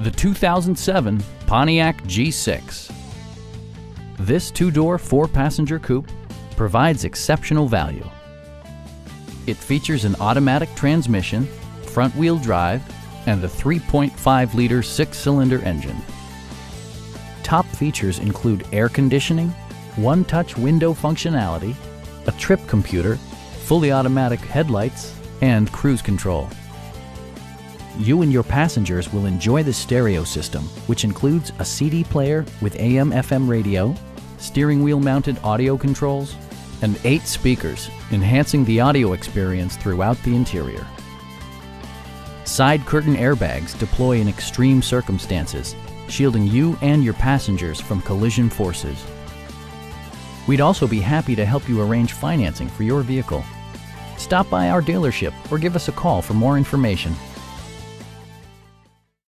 the 2007 Pontiac G6. This two-door, four-passenger coupe provides exceptional value. It features an automatic transmission, front-wheel drive, and a 3.5-liter six-cylinder engine. Top features include air conditioning, one-touch window functionality, a trip computer, fully automatic headlights, and cruise control. You and your passengers will enjoy the stereo system, which includes a CD player with AM FM radio, steering wheel mounted audio controls, and eight speakers, enhancing the audio experience throughout the interior. Side curtain airbags deploy in extreme circumstances, shielding you and your passengers from collision forces. We'd also be happy to help you arrange financing for your vehicle. Stop by our dealership or give us a call for more information.